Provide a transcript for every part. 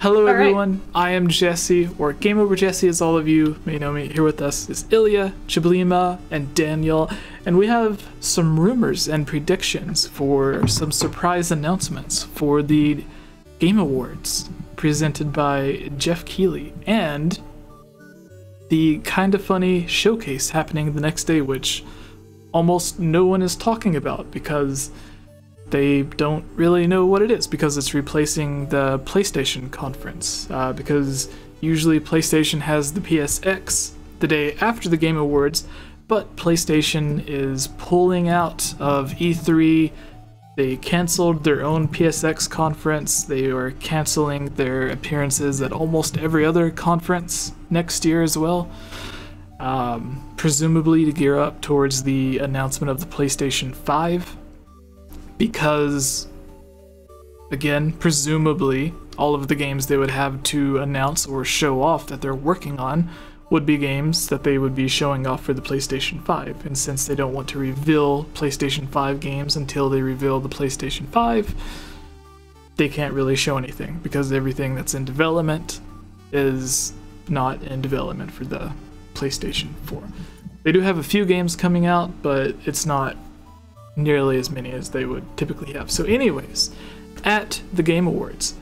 Hello, right. everyone. I am Jesse, or Game Over Jesse, as all of you may know me. Here with us is Ilia, Chewbleema, and Daniel, and we have some rumors and predictions for some surprise announcements for the Game Awards presented by Jeff Keighley and the Kinda Funny showcase happening the next day, which almost no one is talking about because they don't really know what it is because it's replacing the PlayStation conference. Uh, because usually PlayStation has the PSX the day after the Game Awards, but PlayStation is pulling out of E3. They canceled their own PSX conference. They are canceling their appearances at almost every other conference next year as well. Um, presumably to gear up towards the announcement of the PlayStation 5 because again presumably all of the games they would have to announce or show off that they're working on would be games that they would be showing off for the PlayStation 5 and since they don't want to reveal PlayStation 5 games until they reveal the PlayStation 5 they can't really show anything because everything that's in development is not in development for the PlayStation 4. They do have a few games coming out, but it's not nearly as many as they would typically have. So, anyways, at the Game Awards,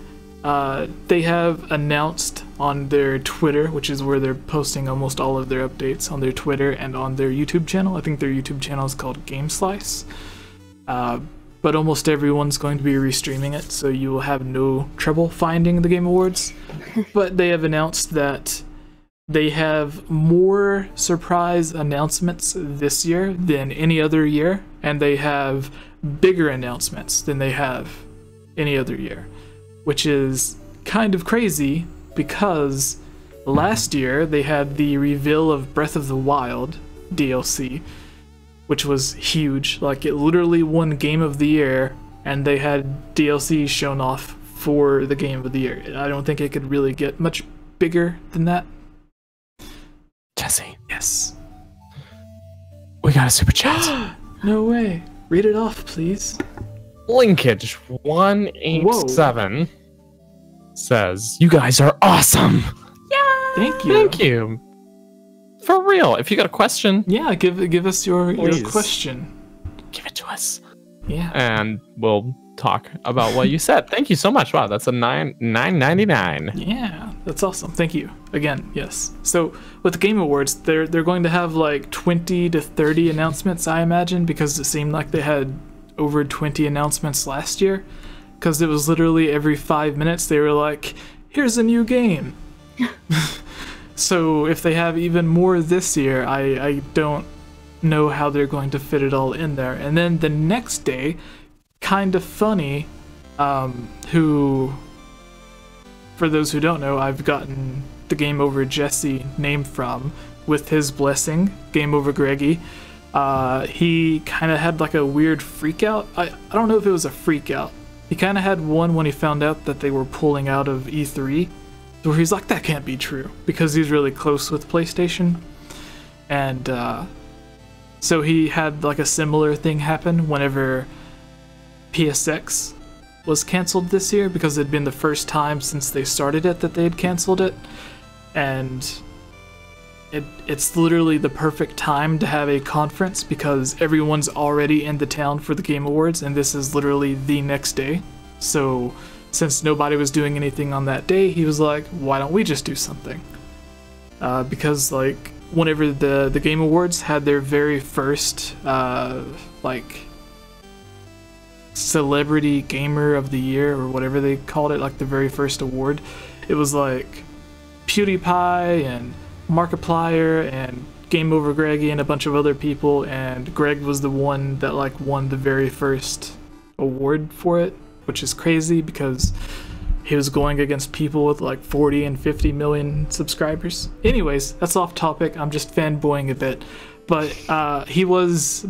uh, they have announced on their Twitter, which is where they're posting almost all of their updates on their Twitter and on their YouTube channel. I think their YouTube channel is called Game Slice. Uh, but almost everyone's going to be restreaming it, so you will have no trouble finding the Game Awards. but they have announced that they have more surprise announcements this year than any other year, and they have bigger announcements than they have any other year, which is kind of crazy because last year they had the reveal of Breath of the Wild DLC, which was huge. Like, it literally won Game of the Year, and they had DLC shown off for the Game of the Year. I don't think it could really get much bigger than that. Jesse, Yes. we got a super chat. No way. Read it off, please. Linkage one eight seven says, "You guys are awesome. Yeah. Thank you. Thank you. For real. If you got a question, Yeah, give give us your, your question. give it to us, Yeah. and we'll talk about what you said. Thank you so much. Wow, that's a nine nine ninety nine. Yeah, that's awesome. Thank you. Again, yes. So with the Game Awards, they're they're going to have like 20 to 30 announcements, I imagine, because it seemed like they had over 20 announcements last year. Because it was literally every five minutes they were like, "Here's a new game." so if they have even more this year, I I don't know how they're going to fit it all in there. And then the next day, Kinda Funny, um, who for those who don't know, I've gotten the Game Over Jesse name from with his blessing, Game Over Greggy. Uh, he kind of had like a weird freak out. I, I don't know if it was a freak out. He kind of had one when he found out that they were pulling out of E3, where he's like, that can't be true, because he's really close with PlayStation. And uh, so he had like a similar thing happen whenever PSX was canceled this year because it'd been the first time since they started it that they had canceled it. And it it's literally the perfect time to have a conference because everyone's already in the town for the Game Awards and this is literally the next day. So since nobody was doing anything on that day, he was like, why don't we just do something? Uh, because like whenever the the Game Awards had their very first uh, like celebrity gamer of the year or whatever they called it, like the very first award. It was like PewDiePie and Markiplier and Game Over Greggy and a bunch of other people, and Greg was the one that like won the very first award for it, which is crazy because he was going against people with like 40 and 50 million subscribers. Anyways, that's off topic. I'm just fanboying a bit. But uh, he was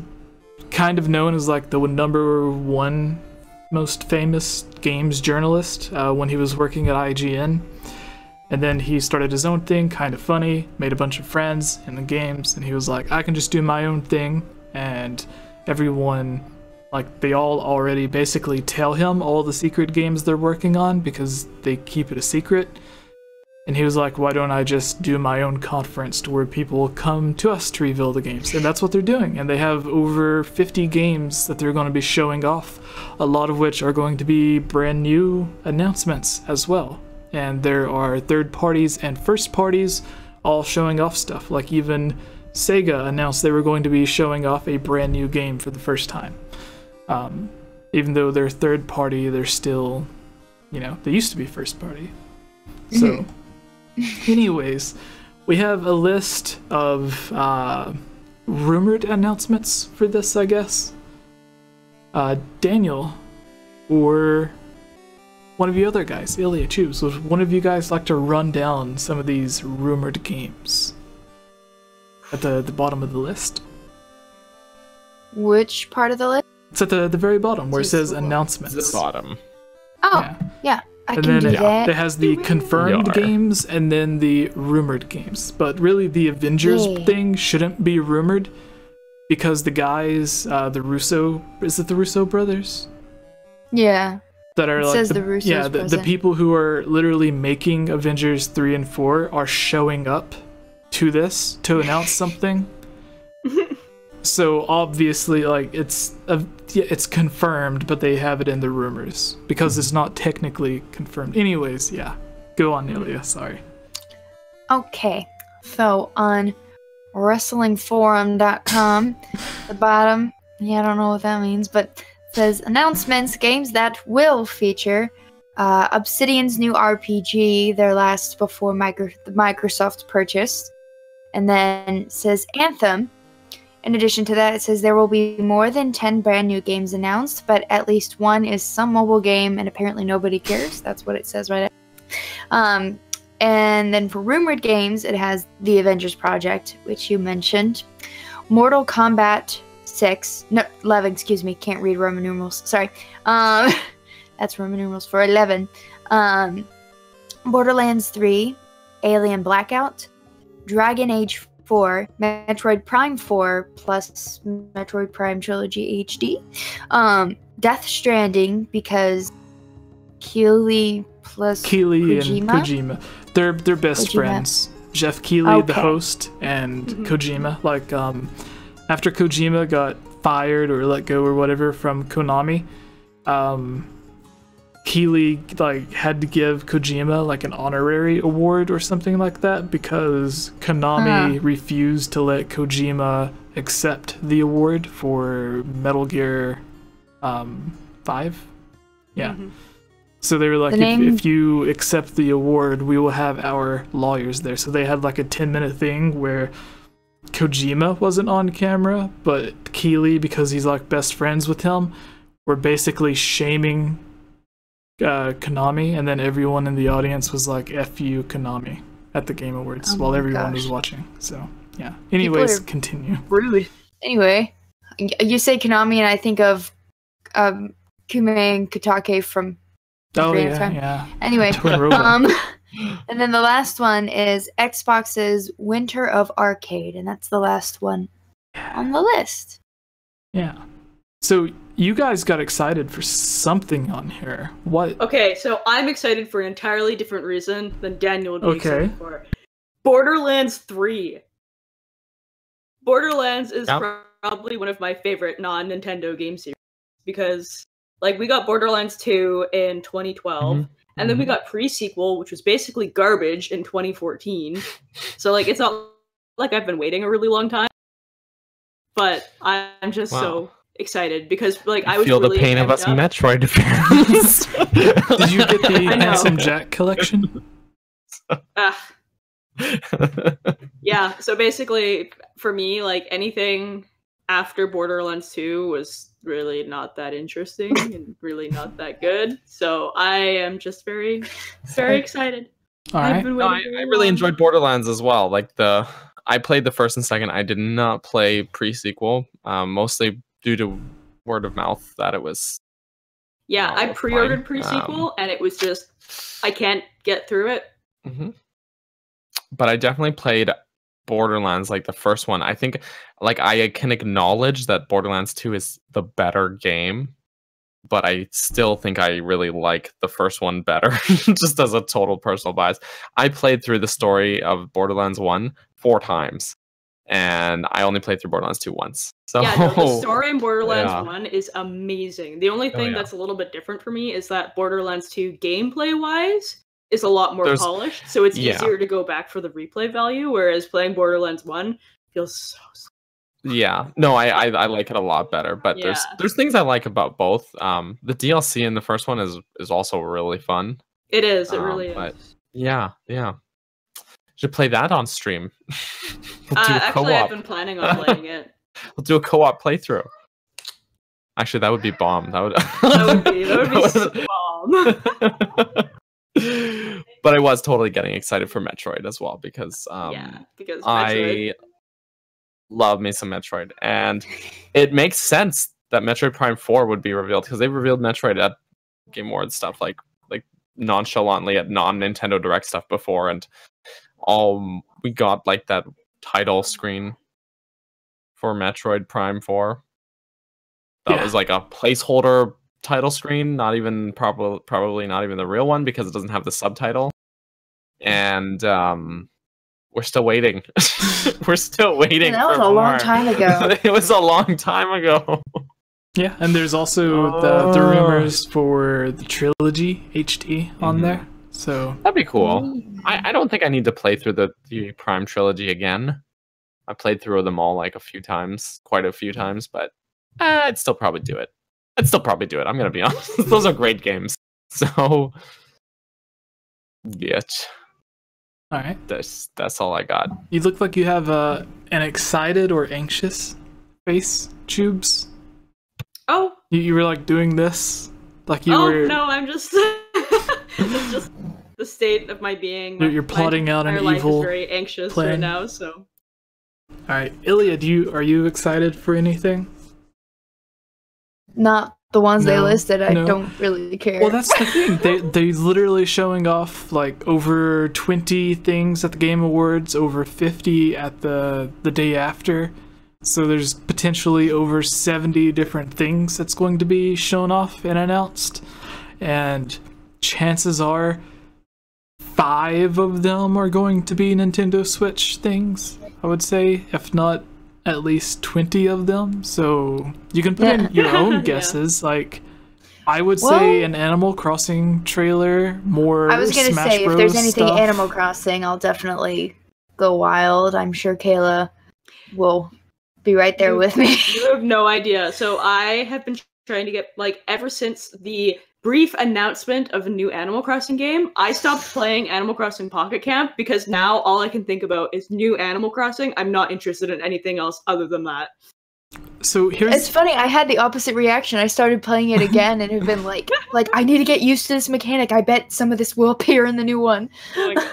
kind of known as like the number one most famous games journalist uh, when he was working at IGN. And then he started his own thing, Kinda Funny, made a bunch of friends in the games, and he was like, I can just do my own thing, and everyone Like they all already basically tell him all the secret games they're working on because they keep it a secret. And he was like, why don't I just do my own conference to where people come to us to reveal the games? And that's what they're doing. And they have over 50 games that they're going to be showing off, a lot of which are going to be brand new announcements as well. And there are third parties and first parties all showing off stuff. Like even Sega announced they were going to be showing off a brand new game for the first time. Um, even though they're third party, they're still, you know, they used to be first party. So. Anyways, we have a list of uh, rumored announcements for this, I guess. Uh, Daniel, or one of you other guys, Ilia, choose. Would one of you guys like to run down some of these rumored games at the, the bottom of the list? Which part of the list? It's at the, the very bottom where it says Cool. announcements. the bottom. Oh, Yeah. yeah, I and then it, that. it has the confirmed games and then the rumored games. But really, the Avengers Yeah. thing shouldn't be rumored because the guys, uh, the Russo, is it the Russo brothers yeah, that are It like says the, the Russos yeah the, the people who are literally making Avengers three and four are showing up to this to announce something. So obviously, like it's a, it's confirmed, but they have it in the rumors because it's not technically confirmed. Anyways, yeah, go on, Ilia. Sorry. Okay, so on WrestlingForum.com, the bottom, yeah, I don't know what that means, but says announcements, games that will feature uh, Obsidian's new RPG, their last before micro- Microsoft purchased, and then says Anthem. In addition to that, it says there will be more than 10 brand new games announced, but at least one is some mobile game, and apparently nobody cares. That's what it says right um, and then for rumored games, it has The Avengers Project, which you mentioned, Mortal Kombat 6, no, 11, excuse me, can't read Roman numerals, sorry. Um, that's Roman numerals for 11. Um, Borderlands 3, Alien Blackout, Dragon Age 4, Metroid Prime 4 plus Metroid Prime Trilogy HD, um, Death Stranding because Keighley plus Keighley Kojima? and Kojima, they're they're best Kojima. friends. Jeff Keighley, the host, and Mhm. Kojima. Like, um, after Kojima got fired or let go or whatever from Konami, um, Keighley like had to give Kojima like an honorary award or something like that because Konami Huh. refused to let Kojima accept the award for Metal Gear um, Five. Yeah. Mhm. So they were like, The if, if you accept the award, we will have our lawyers there. So they had like a 10 minute thing where Kojima wasn't on camera, but Keighley, because he's like best friends with him, were basically shaming uh, Konami. And then everyone in the audience was like, F you, Konami, at the Game Awards Oh while my everyone was watching. So yeah. Anyways, continue. rude. Anyway, you say Konami, and I think of um, Koume and Kotake from. Oh, Ocarina of yeah, Time. yeah. Anyway, um, and then the last one is Xbox's Winter of Arcade, and that's the last one on the list. yeah. So you guys got excited for something on here. What? Okay, so I'm excited for an entirely different reason than Daniel would be Okay. excited for. Borderlands 3. Borderlands is Yep. probably one of my favorite non-Nintendo game series because like we got Borderlands 2 in 2012 Mhm. and then we Mhm. got pre-sequel which was basically garbage in 2014. so like it's not like I've been waiting a really long time. But I'm just Wow. so excited because like I I was feel really the pain of us up. Metroid fans. Did you get the I. Handsome Jack collection? Ah. yeah so basically for me like anything after borderlands 2 was really not that interesting and really not that good so i am just very very excited All I've right. been No, I, I really enjoyed Borderlands as well. Like the, I played the first and second. I did not play pre-sequel, um, mostly due to word of mouth that it was. yeah i pre-ordered fine. pre-sequel and it was just i can't get through it Mhm. But I definitely played Borderlands, like the first one, I think like I can acknowledge that Borderlands 2 is the better game, but I still think I really like the first one better, just as a total personal bias. I played through the story of Borderlands 1 four times, and I only played through Borderlands 2 once. So Yeah, no, the story in Borderlands yeah. 1 is amazing. The only Oh, thing yeah. that's a little bit different for me is that Borderlands 2 gameplay wise is a lot more There's- polished, so it's yeah. easier to go back for the replay value, whereas playing Borderlands 1 feels so slow. yeah no I, I i like it a lot better but there's there's things i like about both um the dlc in the first one is is also really fun It is, it Um, really is. yeah yeah should play that on stream. We'll Uh, do a actually, I've been planning on playing it. we'll do a co-op playthrough. Actually that would be bomb. That would That would be, that would be so bomb. but i was totally getting excited for metroid as well because um yeah, because Metroid, I love me some Metroid, and it makes sense that Metroid Prime Four would be revealed because they revealed Metroid at Game Awards stuff like like nonchalantly at non Nintendo Direct stuff before, and all we got like that title screen for Metroid Prime Four. That Yeah. was like a placeholder title screen, not even probably probably not even the real one because it doesn't have the subtitle. And um we're still waiting. we're still waiting. that was for a long time ago. it was a long time ago. Yeah, and there's also the, the Oh. rumors for the trilogy HD on Mhm. there. So That'd be cool. I, I don't think I need to play through the, the Prime trilogy again. I played through them all like a few times, quite a few times, but uh, I'd still probably do it. I'd still probably do it. I'm gonna be honest. Those are great games. So, yeah, all right, that's that's all I got. you look like you have uh, an excited or anxious face, Tubes. Oh, You, you were like doing this, like you oh were. no, I'm just it's just the state of my being. You're- you're My plotting out an entire life evil is very anxious plan. right now, so All right, Ilia, do you are you excited for anything? Not the ones they listed. I no. don't really care. Well, that's the thing. They they literally showing off like over twenty things at the Game Awards, over fifty at the the day after. So there's potentially over seventy different things that's going to be shown off and announced, and chances are five of them are going to be Nintendo Switch things. I would say, if not at least twenty of them. So you can put Yeah. in your own Yeah. guesses, like. I would Well- say an Animal Crossing trailer, more. I was gonna Smash say if there's anything stuff. Animal Crossing, I'll definitely go wild. I'm sure Kayla will be right there You- with me. you have no idea. So I have been trying to get like ever since the brief announcement of a new Animal Crossing game, I stopped playing Animal Crossing Pocket Camp because now all I can think about is new Animal Crossing. I'm not interested in anything else other than that. So here's It's funny. I had the opposite reaction. I started playing it again and have been like, like I need to get used to this mechanic. I bet some of this will appear in the new one. Oh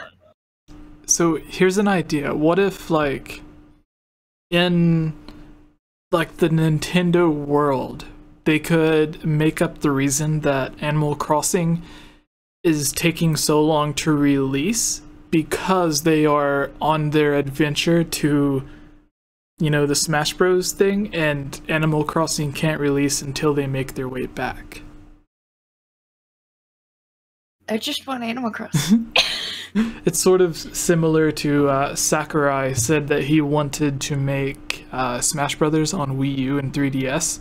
so here's an idea. What if like in like the Nintendo world, they could make up the reason that Animal Crossing is taking so long to release because they are on their adventure to you know the Smash Bros thing and Animal Crossing can't release until they make their way back. I just want Animal Crossing. It's sort of similar to uh, Sakurai said that he wanted to make uh, Smash Brothers on Wii U and 3DS.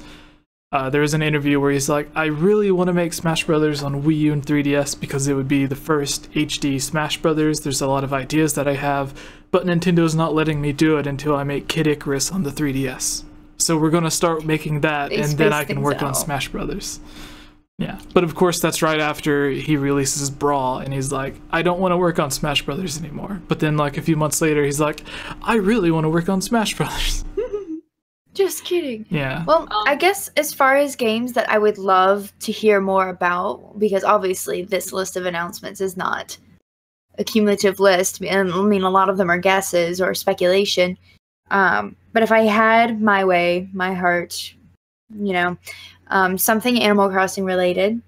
Uh, there was an interview where he's like, "I really want to make Smash Brothers on Wii U and 3DS because it would be the first HD Smash Brothers. There's a lot of ideas that I have, but Nintendo's not letting me do it until I make Kid Icarus on the 3DS. So we're gonna start making that, They and then I can work on. Smash Brothers." Yeah, but of course that's right after he releases Brawl, and he's like, "I don't want to work on Smash Brothers anymore." But then, like a few months later, he's like, "I really want to work on Smash Brothers." Just kidding. yeah, Well, Um, I guess as far as games that I would love to hear more about, because obviously this list of announcements is not a cumulative list, and I mean a lot of them are guesses or speculation. Um, but if I had my way, my heart, you know, um, something Animal Crossing related,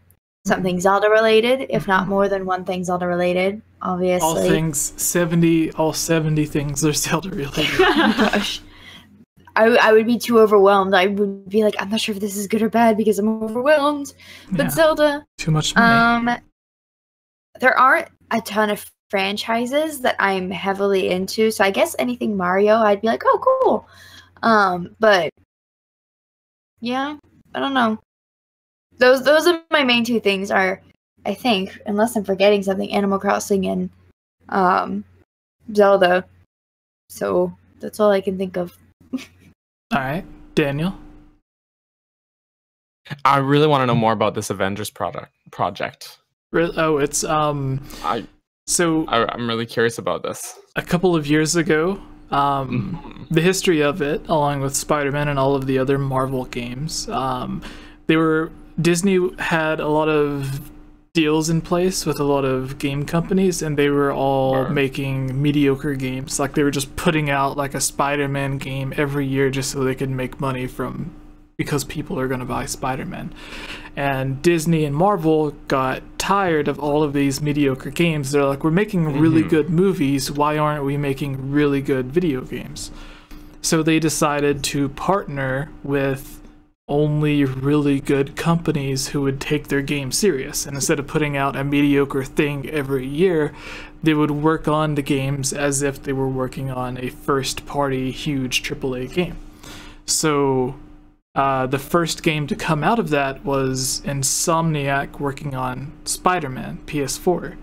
something Zelda related, if not more than one thing Zelda related, obviously. all things 70, all 70 things are Zelda related. Gosh. I, I would be too overwhelmed. I would be like, I'm not sure if this is good or bad because I'm overwhelmed. But Yeah, Zelda, too much money. um, there aren't a ton of franchises that I'm heavily into. So I guess anything Mario, I'd be like, oh, cool. Um, but yeah, I don't know. Those those are my main two things. Are I think, unless I'm forgetting something, Animal Crossing and um, Zelda. So that's all I can think of. All right, Daniel. I really want to know more about this Avengers product project. Oh, it's um. I, So I I'm really curious about this. a couple of years ago, um, Mhm. the history of it, along with Spider-Man and all of the other Marvel games, um, they were Disney had a lot of deals in place with a lot of game companies, and they were all making mediocre games. Like they were just putting out like a Spider-Man game every year just so they could make money from because people are going to buy Spider-Man. And Disney and Marvel got tired of all of these mediocre games. They're like, we're making really Mhm. good movies. Why aren't we making really good video games? So they decided to partner with only really good companies who would take their game serious. And instead of putting out a mediocre thing every year, they would work on the games as if they were working on a first party huge AAA game. So uh, the first game to come out of that was Insomniac working on Spider Man PS4.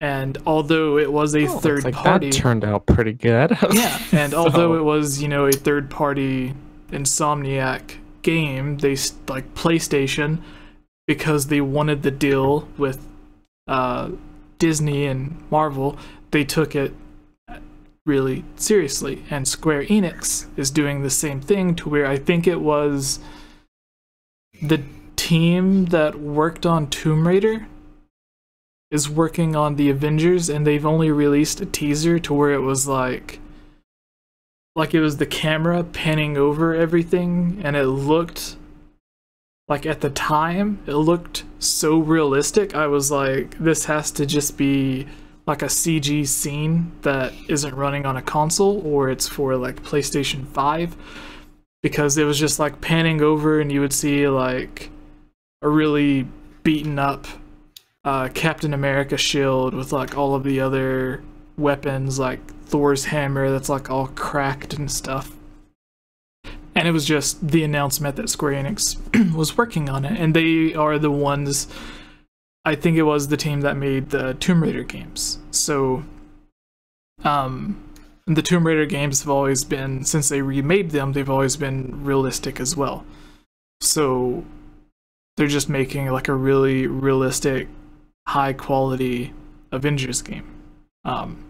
And although it was a Oh, third like party, that turned out pretty good. yeah, and although it was you know a third party Insomniac game, they like PlayStation because they wanted the deal with uh, Disney and Marvel. They took it really seriously, and Square Enix is doing the same thing. To where I think it was the team that worked on Tomb Raider is working on the Avengers and they've only released a teaser to where it was like like it was the camera panning over everything and it looked like at the time it looked so realistic. I was like this has to just be like a CG scene that isn't running on a console or it's for like PlayStation 5 because it was just like panning over and you would see like a really beaten up uh, Captain America shield with like all of the other weapons, like Thor's hammer that's like all cracked and stuff. And it was just the announcement that Square Enix was working on it, and they are the ones. I think it was the team that made the Tomb Raider games. So, um, the Tomb Raider games have always been since they remade them, they've always been realistic as well. So, they're just making like a really realistic high quality Avengers game. Um,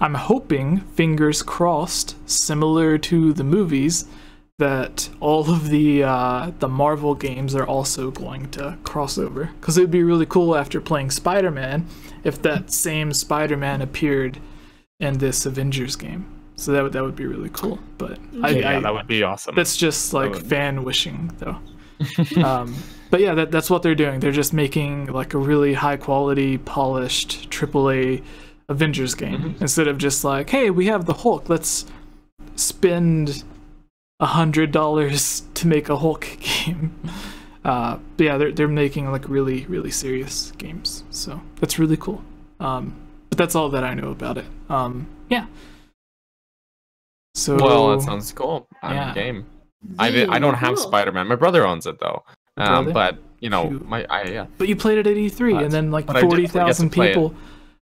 I'm hoping, fingers crossed, similar to the movies, that all of the uh, the Marvel games are also going to cross over. Because it would be really cool after playing Spider-Man if that same Spider-Man appeared in this Avengers game. So that would that would be really cool. But I, yeah, I, that would be awesome. that's just like would- fan wishing though. um, but yeah, that, that's what they're doing. They're just making like a really high quality, polished AAA Avengers game Mhm. instead of just like, hey, we have the Hulk. Let's spend a hundred dollars to make a Hulk game. Uh, but yeah, they're they're making like really really serious games. So that's really cool. Um, but that's all that I know about it. Um, yeah. So well, that sounds cool. I'm yeah. game. I did, I don't have Cool. Spider Man. My brother owns it though. Um, but you know, Shoot. my I yeah. But you played it at E3, But- and then like forty thousand I did forty forget to thousand play it.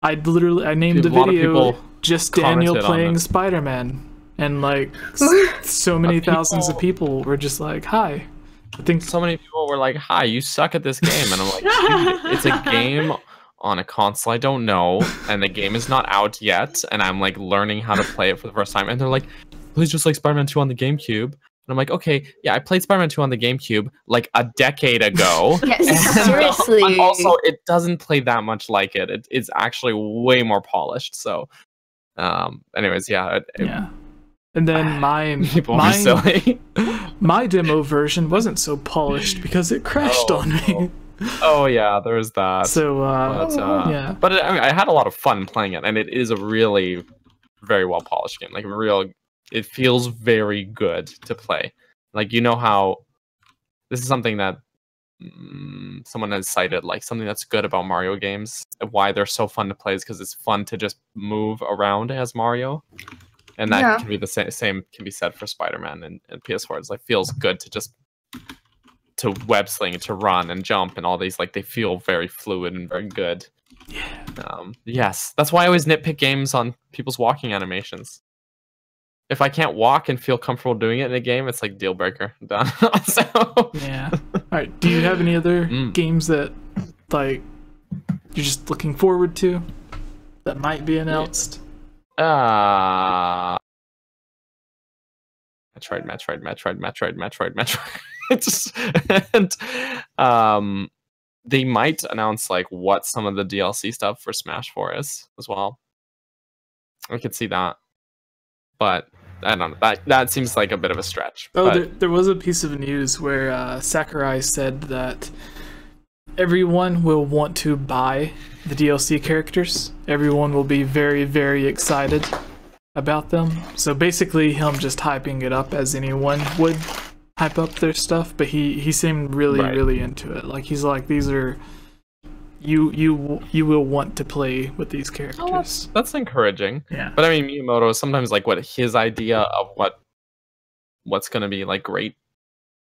People. I literally I named the A lot video just Daniel playing it. Spider Man, and like so many But thousands of people- people were just like, "Hi." I think So many people were like, "Hi, you suck at this game," and I'm like, "It's a game on a console I don't know, and the game is not out yet, and I'm like learning how to play it for the first time." And they're like, "Please just like Spider-Man 2 on the GameCube." And I'm like, "Okay, yeah, I played Spider-Man 2 on the GameCube like a decade ago." Yes, And seriously. al- also, it doesn't play that much like it. it it's actually way more polished. So, um, anyways, yeah, it, it- yeah. And then my people are silly. my demo version wasn't so polished because it crashed Oh, on me. no. oh yeah, there's that. So uh, but, uh, yeah. but I, mean, I had a lot of fun playing it, and it is a really very well polished game. Like a real, it feels very good to play. Like you know how this is something that mm, someone has cited, like something that's good about Mario games, why they're so fun to play is because it's fun to just move around as Mario. And that Yeah. can be the same. Same can be said for Spider-Man and, and PS4. It's like feels good to just to web sling, to run and jump, and all these like they feel very fluid and very good. Yeah. Um, yes, that's why I always nitpick games on people's walking animations. If I can't walk and feel comfortable doing it in a game, it's like deal breaker. Done. so, Yeah. All right. Do you have any other Mm. games that like you're just looking forward to that might be announced? uh, Metroid, Metroid, Metroid, Metroid, Metroid, Metroid. It's- and um, they might announce like what some of the DLC stuff for Smash 4 is as well. I could see that, but I don't know. That that seems like a bit of a stretch. Oh, but- there, there was a piece of news where uh, Sakurai said that everyone will want to buy the DLC characters. Everyone will be very, very excited about them. So basically, him just hyping it up as anyone would hype up their stuff. But he he seemed really, Right. really into it. Like he's like, these are you you you will want to play with these characters. Oh, that's, that's encouraging. yeah. But I mean, Miyamoto is sometimes like what his idea of what what's going to be like great.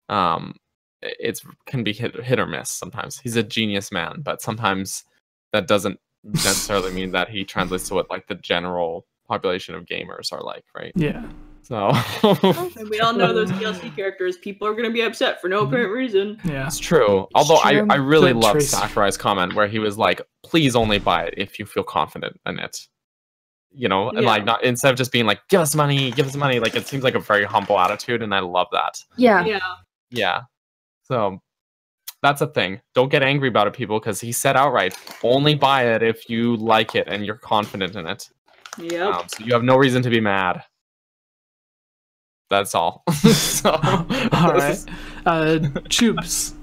Um, it's can be hit hit or miss. Sometimes he's a genius man, but sometimes that doesn't necessarily mean that he translates to what like the general population of gamers are like, right? Yeah. So And we all know those DLC characters. People are going to be upset for no apparent reason. Yeah. It's true. Although true. I, I really But love Trace- Sakurai's comment where he was like, please only buy it if you feel confident in it. You know, and like not instead of just being like, give us money, give us money. Like it seems like a very humble attitude, and I love that. Yeah. Yeah. Yeah. So that's a thing. Don't get angry about it, people, because he said outright, only buy it if you like it and you're confident in it. Yeah. Um, so you have no reason to be mad. That's all. so, All right. Uh, Chubes,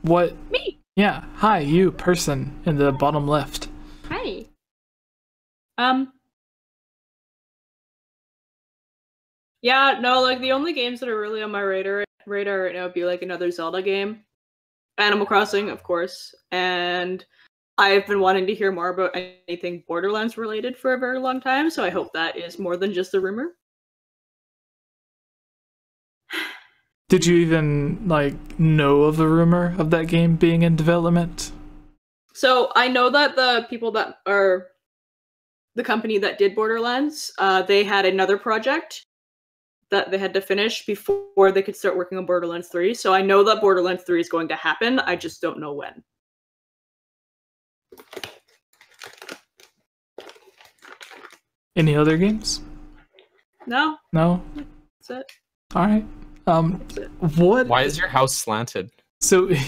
what? Me. Yeah. Hi, you person in the bottom left. Hi. Um. Yeah, no, like the only games that are really on my radar radar right now would be like another Zelda game, Animal Crossing, of course, and I've been wanting to hear more about anything Borderlands related for a very long time. So I hope that is more than just a rumor. Did you even like know of the rumor of that game being in development? So I know that the people that are the company that did Borderlands, uh, they had another project that they had to finish before they could start working on Borderlands 3. So I know that Borderlands 3 is going to happen. I just don't know when. Any other games? No, No. that's it. All right. Um, what? Why is your house slanted? So, so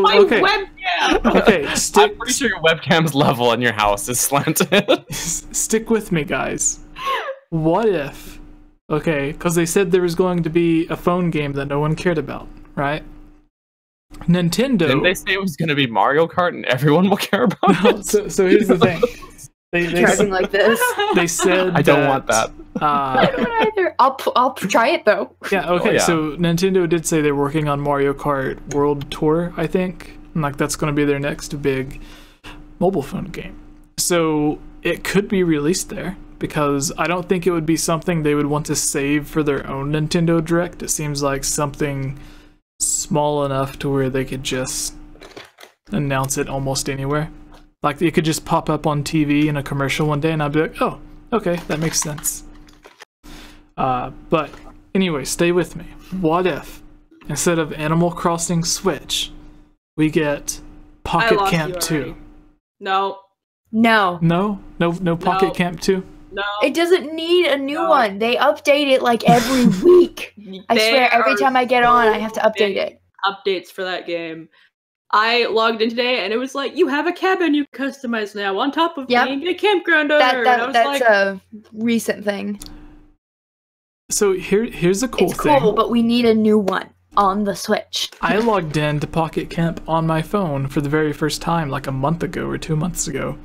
My okay, webcam. okay. I'm Stick, pretty sure your webcam's level in your house is slanted. stick with me, guys. What if? Okay, because they said there was going to be a phone game that no one cared about, right? Nintendo. Didn't they say it was going to be Mario Kart and everyone will care about No, it? so, so here's the thing. They, they, Driving like this. they said I don't want that. I Uh, don't either. I'll p- I'll p- try it though. yeah, okay. yeah. So Nintendo did say they're working on Mario Kart World Tour, I think. And, like that's going to be their next big mobile phone game. So it could be released there because I don't think it would be something they would want to save for their own Nintendo Direct. It seems like something small enough to where they could just announce it almost anywhere. Like it could just pop up on TV in a commercial one day, and I'd be like, "Oh, okay, that makes sense." Uh, but anyway, stay with me. What if instead of Animal Crossing Switch, we get Pocket Camp 2? No, No, No, no, no Pocket No. Camp 2. no. it doesn't need a new No. one. They update it like every week. I swear, every time I get on, I have to update it. Updates for that game. I logged in today and it was like, you have a cabin you customize now on top of Yep. being a campground owner. That and I that was that's like, a recent thing. So here, here's a cool it's thing. cool, but we need a new one. on the Switch. I logged in to Pocket Camp on my phone for the very first time like a month ago or two months ago.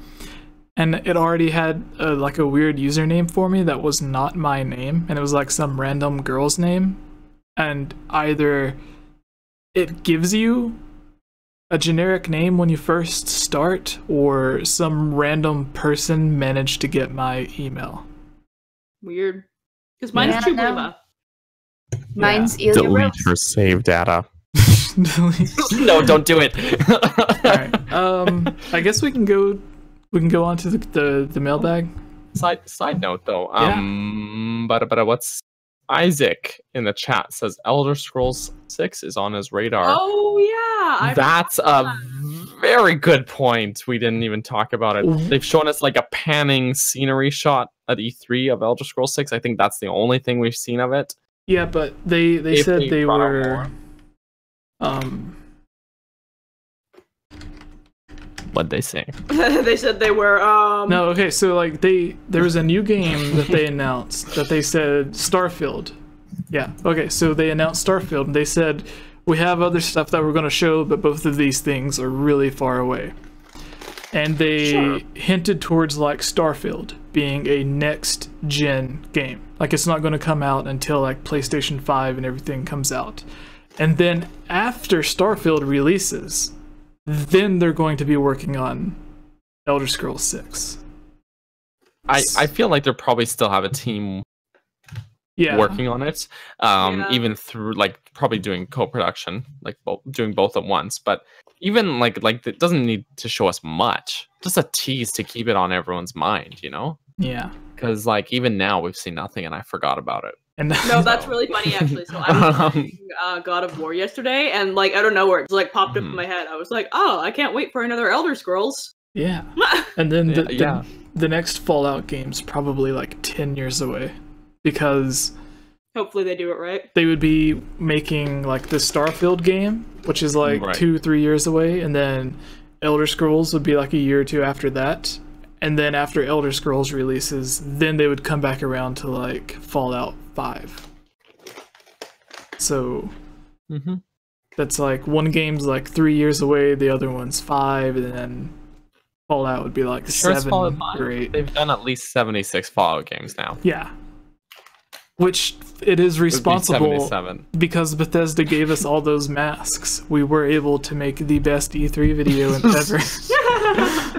And it already had a, like a weird username for me that was not my name. And it was like some random girl's name. And either it gives you a generic name when you first start, or some random person managed to get my email. Weird. Because mine's Yeah, Chewbleema. Mine's Ilia Delete Rose. her save data. No, don't do it. Alright. Um I guess we can go we can go on to the the, the mailbag. Side side note though, Yeah. um, but but what's Isaac in the chat says Elder Scrolls Six is on his radar. Oh yeah. I That's a very good point. We didn't even talk about it. Mhm. They've shown us like a panning scenery shot at E3 of Elder Scrolls 6. I think that's the only thing we've seen of it. Yeah, but they they If said they they brought were more. um What'd they say? they said they were um no, okay, so like they there was a new game that they announced that they said Starfield. Yeah. Okay, so they announced Starfield and they said we have other stuff that we're going to show, but both of these things are really far away. And they Sure. hinted towards like Starfield being a next gen game. Like it's not going to come out until like PlayStation 5 and everything comes out. And then after Starfield releases, then they're going to be working on Elder Scrolls 6. I, I feel like they probably still have a team Yeah. working on it. Um, Yeah. even through like probably doing co-production, like bo- doing both at once. But even like like it doesn't need to show us much. Just a tease to keep it on everyone's mind, you know? Yeah. Because like even now we've seen nothing, and I forgot about it. And No, that's really funny actually. So I was Um, playing uh, God of War yesterday, and like out of nowhere, it just like popped up Mhm. in my head. I was like, "Oh, I can't wait for another Elder Scrolls." yeah. And then the, Yeah, the, the next Fallout game's probably like 10 years away because Hopefully, they do it right. they would be making like the Starfield game, which is like Right. two, three years away, and then Elder Scrolls would be like a year or two after that. And then after Elder Scrolls releases, then they would come back around to like Fallout 5. So Mm-hmm. that's like one game's like three years away, the other one's five, and then Fallout would be like it's seven Fallout or eight. They've done at least seventy six Fallout games now. Yeah. Which it is responsible 77. because Bethesda gave us all those masks. We were able to make the best E3 video ever.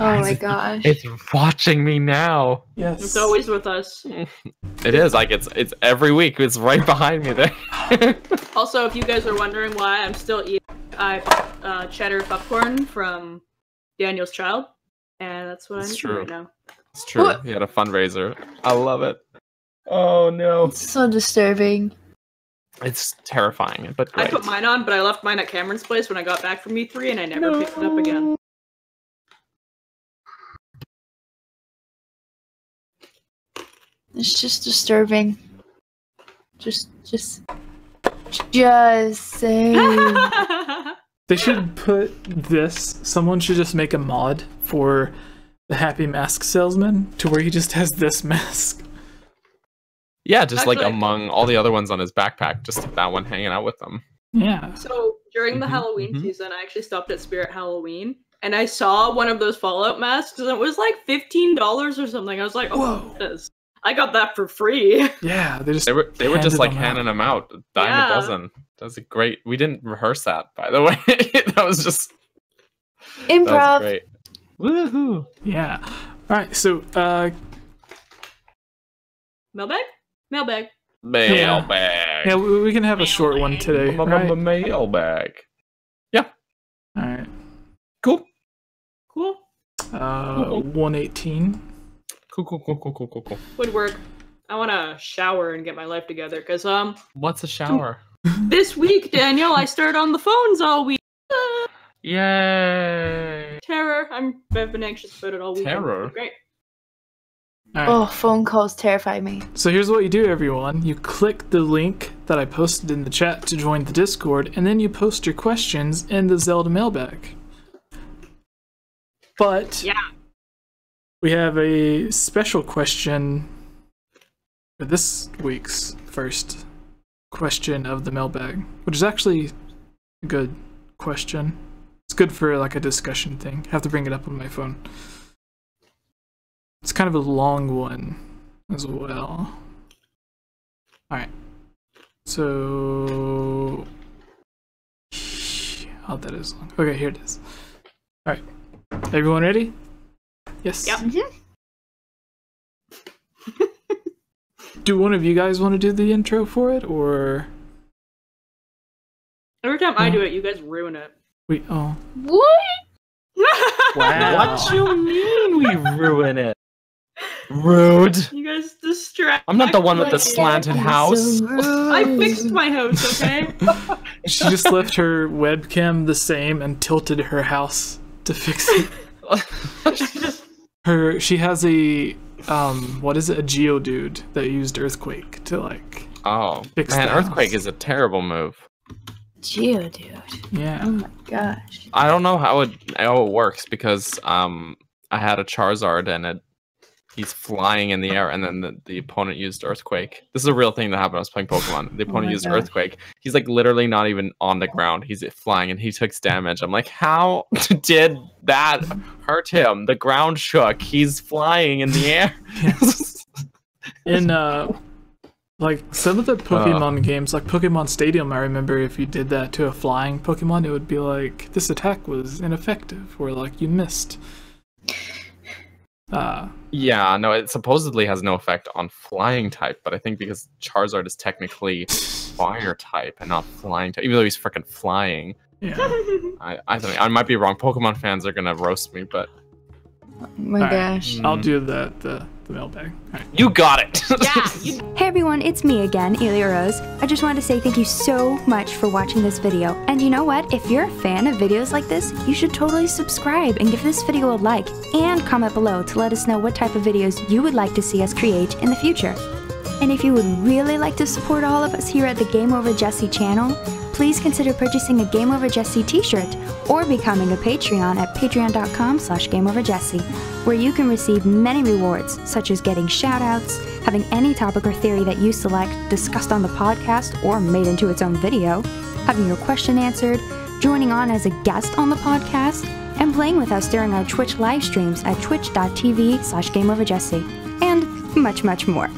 Oh my gosh. It's watching me now. yes. It's always with us. It is like it's it's every week. It's right behind me there. Also, if you guys are wondering why I'm still eating, I bought uh, cheddar popcorn from Daniel's Child, and that's what It's I'm true. eating right now. it's true. He had a fundraiser. I love it. Oh no. So disturbing. It's terrifying, but I put mine on, but I left mine at Cameron's place when I got back from E3, and I never picked it up again. It's just disturbing. Just, just, just say. They should put this. Someone should just make a mod for the Happy Mask Salesman to where he just has this mask. yeah, just like among all the other ones on his backpack, just that one hanging out with them. Yeah. so during the Mhm, Halloween mhm. season, I actually stopped at Spirit Halloween, and I saw one of those Fallout masks, and it was like fifteen dollars or something. I was like, "Oh, Whoa. this." I got that for free. Yeah. They just They were they were just like them out. handing them out, dime Yeah. a dozen. That was a great. We didn't rehearse that, by the way. that was just that was Improv. great. Woohoo! Yeah. All right. So, uh, Mailbag, mailbag. Mailbag. yeah, we, we can have a short one today. Right? All Mailbag. right. Cool. Cool. Uh, 118. Cool, cool, cool, cool, cool, cool, cool. Would work. I want to shower and get my life together because um What's a shower? this week, Daniel, I started on the phones all week. Uh, Yay! terror. I'm I've been anxious about it all week. Terror? Great. All right. Oh, phone calls terrify me. So here's what you do, everyone. You click the link that I posted in the chat to join the Discord, and then you post your questions in the Zelda mailbag. But Yeah. We have a special question for this week's first question of the mailbag, which is actually a good question. It's good for like a discussion thing. I have to bring it up on my phone. It's kind of a long one as well. All right. So, oh, that is long. Okay, here it is. All right, everyone ready? Yes. Yep. Mm-hmm. Do one of you guys want to do the intro for it, or Every time I do it, you guys ruin it. we? Oh, What? Wow. What you mean we ruin it? Rude. You guys distract. I'm not the one with the slanted house. I fixed my house, okay? she just left her webcam the same and tilted her house to fix it. Her she has a um what is it a geodude that used earthquake to like oh Fix man, the earthquake house. is a terrible move. Geodude. yeah Oh my gosh. I don't know how it how it works because um I had a Charizard and it he's flying in the air and then the, the opponent used earthquake. This is a real thing that happened. I was playing Pokemon. The opponent my used gosh. earthquake. He's like literally not even on the ground. He's flying and he took damage. I'm like, how did that hurt him? The ground shook. He's flying in the air. in uh like some of the Pokemon games, like Pokemon Stadium, I remember if you did that to a flying Pokemon, it would be like this attack was ineffective, or like you missed. Uh, yeah, no, it supposedly has no effect on flying type, but I think because Charizard is technically fire type and not flying type, even though he's freaking flying. yeah. I, I think I might be wrong. Pokemon fans are gonna roast me, but Oh my Alright. gosh. I'll Mm. do the the, the mailbag. All right. you got it. yeah, Hey everyone, it's me again, Ilia Rose. I just wanted to say thank you so much for watching this video. And you know what? If you're a fan of videos like this, you should totally subscribe and give this video a like and comment below to let us know what type of videos you would like to see us create in the future. And if you would really like to support all of us here at the Game Over Jesse channel, please consider purchasing a Game Over Jesse t-shirt or becoming a Patreon at patreon.com slash gameoverjesse, where you can receive many rewards, such as getting shoutouts, having any topic or theory that you select discussed on the podcast or made into its own video, having your question answered, joining on as a guest on the podcast, and playing with us during our Twitch live streams at twitch.tv slash gameoverjesse, and much, much more.